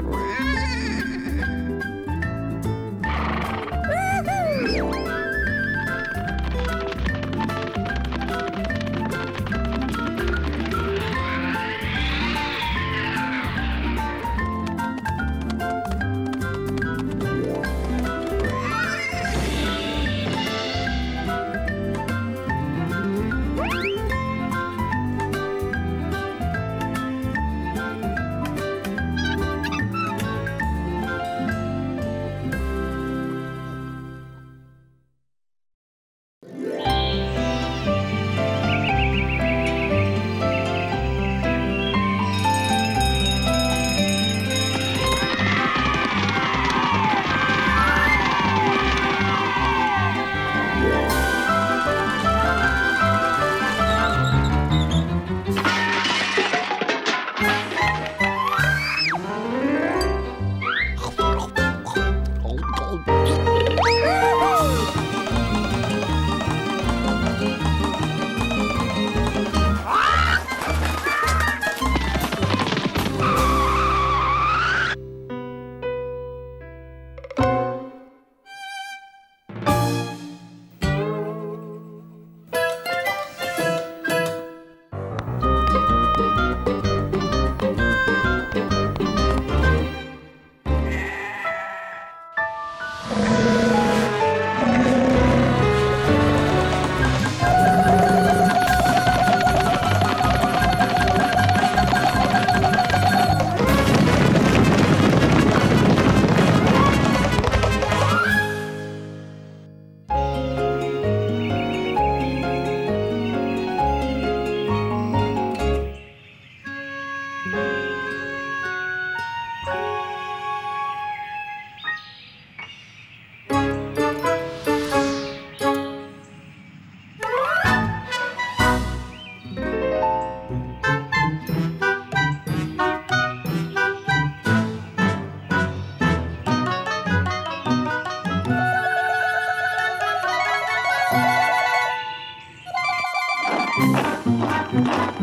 Ah! Bye.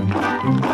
Música